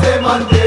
से मंदिर